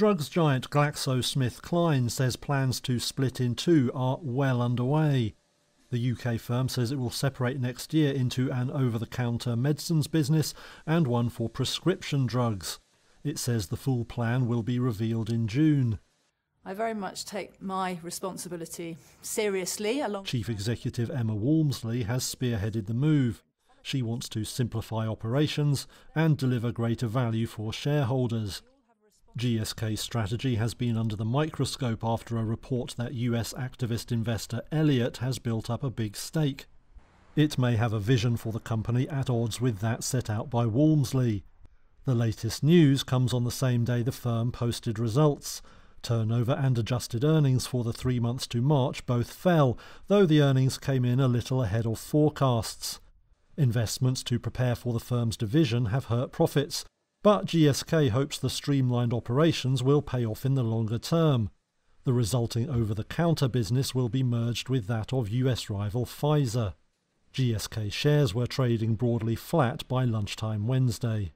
Drugs giant GlaxoSmithKline says plans to split in two are well underway. The UK firm says it will separate next year into an over the counter medicines business and one for prescription drugs. It says the full plan will be revealed in June. I very much take my responsibility seriously. Along Chief Executive Emma Walmsley has spearheaded the move. She wants to simplify operations and deliver greater value for shareholders. GSK's strategy has been under the microscope after a report that US activist investor Elliott has built up a big stake. It may have a vision for the company at odds with that set out by Walmsley. The latest news comes on the same day the firm posted results. Turnover and adjusted earnings for the three months to March both fell, though the earnings came in a little ahead of forecasts. Investments to prepare for the firm's division have hurt profits, but GSK hopes the streamlined operations will pay off in the longer term. The resulting over the counter business will be merged with that of US rival Pfizer. GSK shares were trading broadly flat by lunchtime Wednesday.